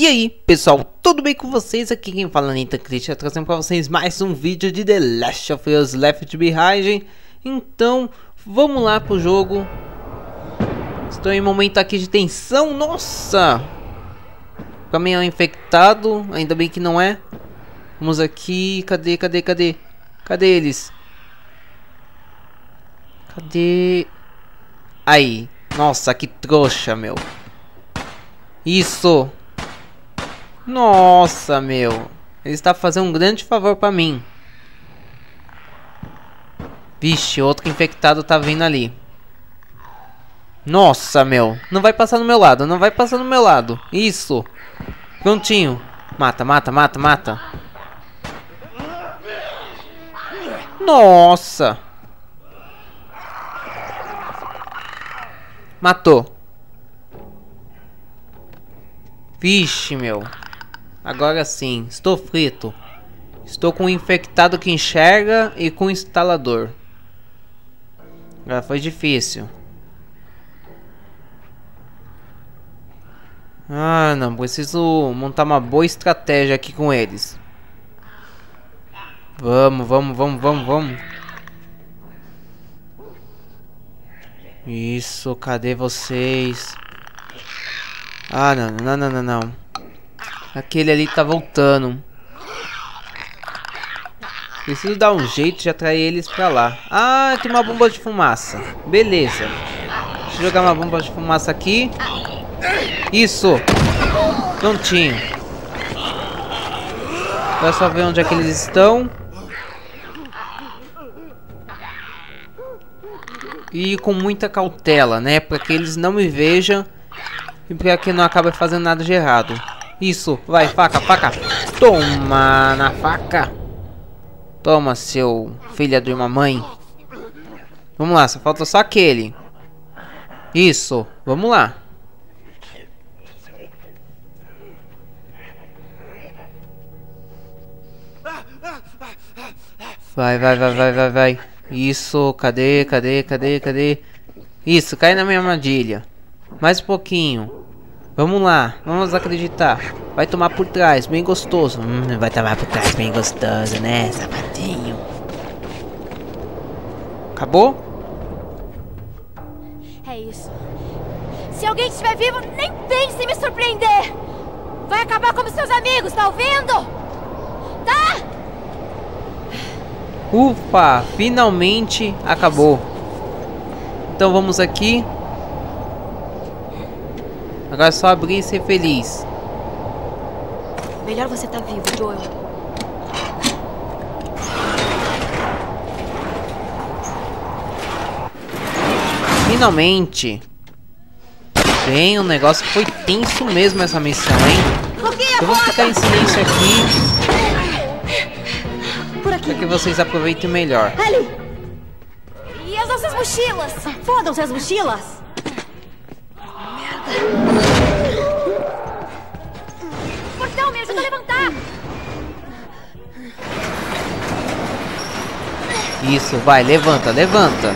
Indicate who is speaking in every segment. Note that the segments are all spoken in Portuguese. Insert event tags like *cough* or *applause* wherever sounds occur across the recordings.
Speaker 1: E aí, pessoal, tudo bem com vocês? Aqui quem fala é Nita Christian, trazendo para vocês mais um vídeo de The Last of Us Left Behind. Então, vamos lá pro jogo. Estou em um momento aqui de tensão, nossa! Caminhão infectado, ainda bem que não é. Vamos aqui, cadê, cadê, cadê? Cadê eles? Cadê? Aí, nossa, que trouxa, meu. Isso! Nossa, meu. Ele está fazendo um grande favor para mim. Vixe, outro infectado tá vindo ali. Nossa, meu. Não vai passar no meu lado, não vai passar no meu lado. Isso. Prontinho. Mata, mata, mata, mata. Nossa. Matou. Vixe, meu. Agora sim, estou frito. Estou com um infectado que enxerga e com um instalador. Já foi difícil. Ah, não. Preciso montar uma boa estratégia aqui com eles. Vamos, vamos, vamos, vamos, vamos. Isso, cadê vocês? Ah, não, não, não, não, não. Aquele ali tá voltando. Preciso dar um jeito de atrair eles pra lá. Ah, tem uma bomba de fumaça. Beleza. Deixa eu jogar uma bomba de fumaça aqui. Isso. Prontinho. Agora só ver onde é que eles estão. E com muita cautela, né? Para que eles não me vejam. E para que não acabe fazendo nada de errado. Isso, vai, faca, faca. Toma na faca. Toma, seu filho de uma mãe. Vamos lá, só falta só aquele. Isso, vamos lá. Vai, vai, vai, vai, vai, vai. Isso, cadê, cadê, cadê, cadê? Isso, cai na minha armadilha. Mais um pouquinho. Vamos lá, vamos acreditar. Vai tomar por trás, bem gostoso. Hum, vai tomar por trás, bem gostoso, né, sapatinho? Acabou?
Speaker 2: É isso. Se alguém estiver vivo, nem pense em me surpreender. Vai acabar como seus amigos, tá ouvindo? Tá?
Speaker 1: Ufa, finalmente acabou. Então vamos aqui. Agora é só abrir e ser feliz.
Speaker 2: Melhor você estar tá vivo, Joel.
Speaker 1: Finalmente. Bem, o negócio foi tenso mesmo essa missão, hein? Eu vou ficar em silêncio aqui. Por aqui. Para que vocês aproveitem melhor.
Speaker 2: Ellie! E as nossas mochilas? Fodam-se as mochilas!
Speaker 1: Isso, vai, levanta, levanta.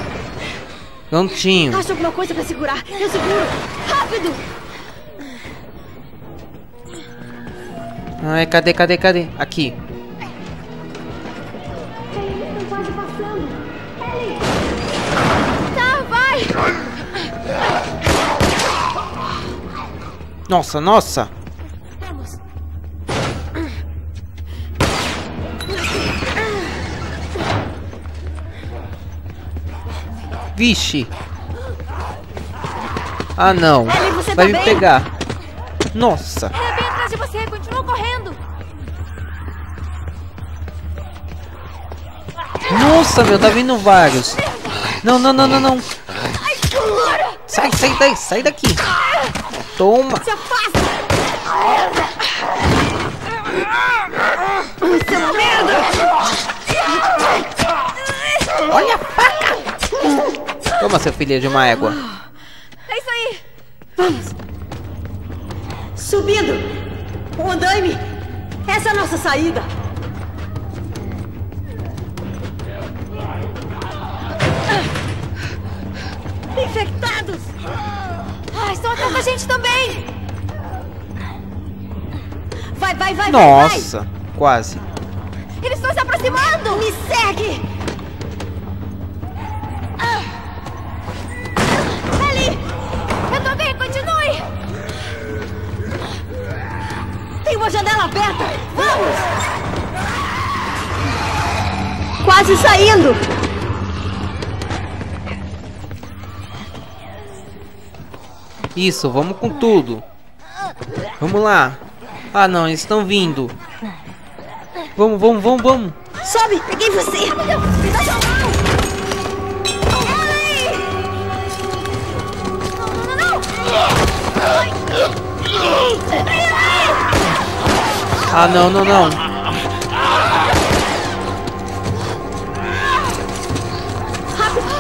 Speaker 1: Prontinho.
Speaker 2: Acha alguma coisa pra segurar. Eu seguro. Rápido!
Speaker 1: Ai, cadê, cadê, cadê? Aqui.
Speaker 2: Tá, vai!
Speaker 1: Nossa, nossa! Vixe! Ah, não!
Speaker 2: Ellie,
Speaker 1: Vai
Speaker 2: tá
Speaker 1: me
Speaker 2: bem?
Speaker 1: pegar! Nossa!
Speaker 2: Era bem atrás de você, continua correndo!
Speaker 1: Nossa, meu, tá vindo vários! Não, não, não, não, não! Sai, sai daí, sai daqui! Toma!
Speaker 2: Se afasta! Merda!
Speaker 1: Olha a faca! Toma, seu filho de uma égua!
Speaker 2: É isso aí!
Speaker 3: Vamos! Subindo! O andaime! Essa é a nossa saída!
Speaker 2: Infectados! Ah, estão atrás da gente também!
Speaker 3: vai, vai, vai.
Speaker 1: Nossa, vai. quase.
Speaker 2: Eles estão se aproximando!
Speaker 3: Me segue! Tem uma janela aberta! Vamos! Quase saindo!
Speaker 1: Isso, vamos com tudo. Vamos lá. Ah não, eles estão vindo. Vamos, vamos, vamos, vamos.
Speaker 3: Sobe, peguei você. Dá sua mão.
Speaker 1: Ah, não, não, não.
Speaker 3: Rápido.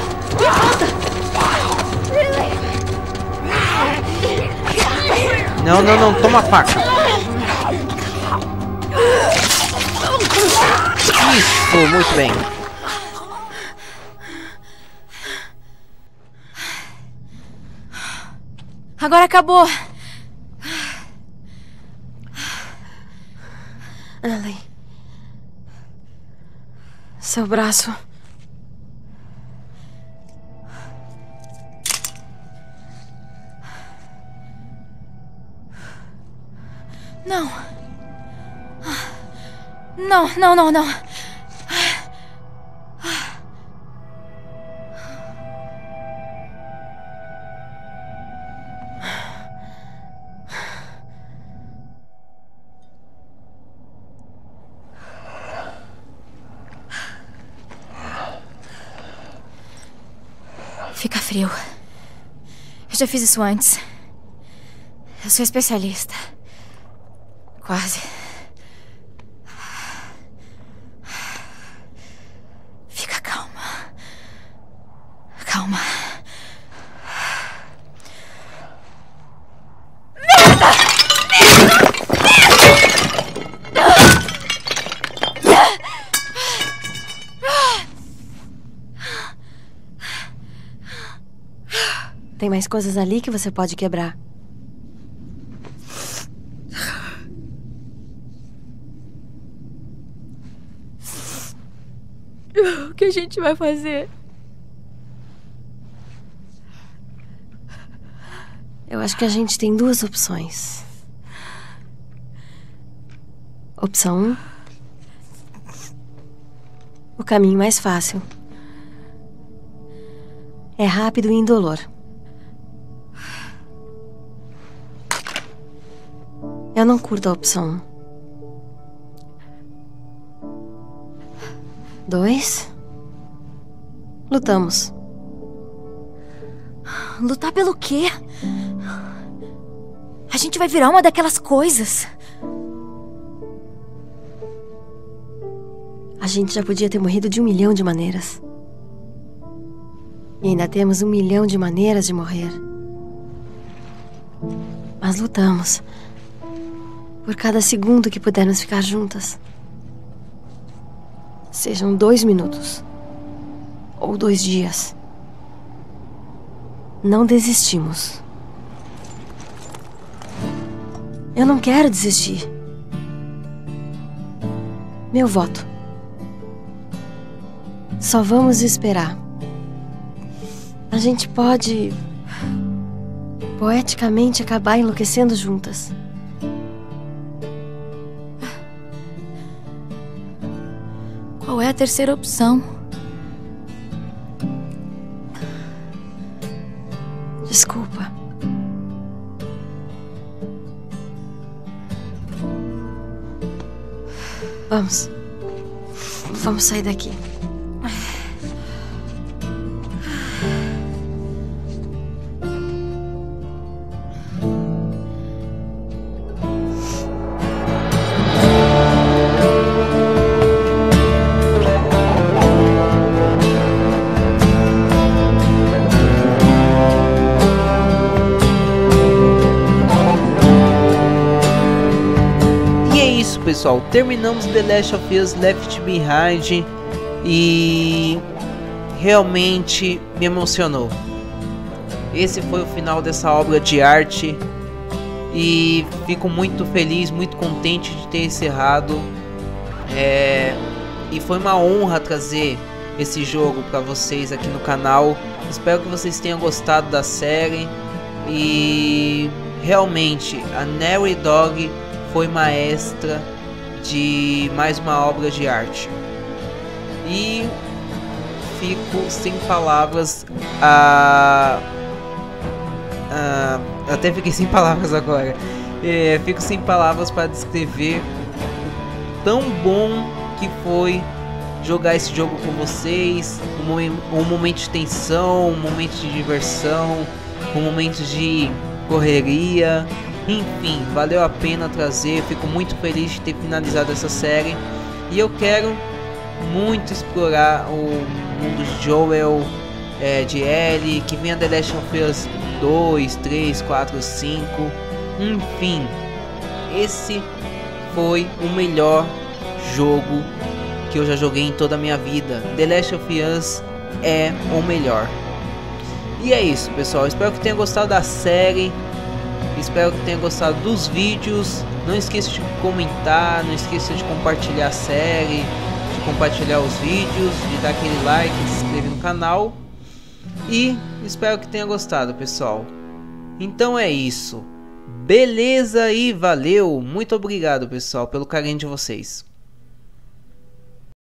Speaker 1: Não, não, não, toma a faca. Isso, muito bem.
Speaker 2: Agora acabou.
Speaker 3: Seu braço.
Speaker 2: Não. Não, não, não, não. Fica frio. Eu já fiz isso antes. Eu sou especialista. Quase.
Speaker 3: Tem mais coisas ali que você pode quebrar. *laughs*
Speaker 2: O que a gente vai fazer?
Speaker 3: Eu acho que a gente tem duas opções. Opção 1. Um, o caminho mais fácil. É rápido e indolor. Eu não curto a opção 1. Dois. Lutamos.
Speaker 2: Lutar pelo quê? A gente vai virar uma daquelas coisas.
Speaker 3: A gente já podia ter morrido de um milhão de maneiras. E ainda temos um milhão de maneiras de morrer. Mas lutamos. Por cada segundo que pudermos ficar juntas. Sejam dois minutos. Ou dois dias. Não desistimos. Eu não quero desistir. Meu voto. Só vamos esperar. A gente pode. poeticamente acabar enlouquecendo juntas.
Speaker 2: Qual é a terceira opção?
Speaker 3: Desculpa. Vamos. Vamos sair daqui.
Speaker 1: Pessoal. Terminamos The Last of Us Left Behind e realmente me emocionou. Esse foi o final dessa obra de arte E fico muito feliz, muito contente de ter encerrado. É, e foi uma honra trazer esse jogo para vocês aqui no canal. Espero que vocês tenham gostado da série. E realmente a Nary Dog foi maestra de mais uma obra de arte. E fico sem palavras a. a até fiquei sem palavras agora. É, fico sem palavras para descrever tão bom que foi jogar esse jogo com vocês, um, um momento de tensão, um momento de diversão, um momento de correria, enfim, valeu a pena trazer. Fico muito feliz de ter finalizado essa série e eu quero muito explorar o mundo de Joel, é, de Ellie, que venha The Last of Us 2, 3, 4, 5, enfim, esse foi o melhor jogo que eu já joguei em toda a minha vida. The Last of Us é o melhor. E é isso, pessoal. Espero que tenha gostado da série. Espero que tenha gostado dos vídeos. Não esqueça de comentar, não esqueça de compartilhar a série, de compartilhar os vídeos, de dar aquele like, de se inscrever no canal. E espero que tenha gostado, pessoal. Então é isso. Beleza e valeu. Muito obrigado, pessoal, pelo carinho de vocês.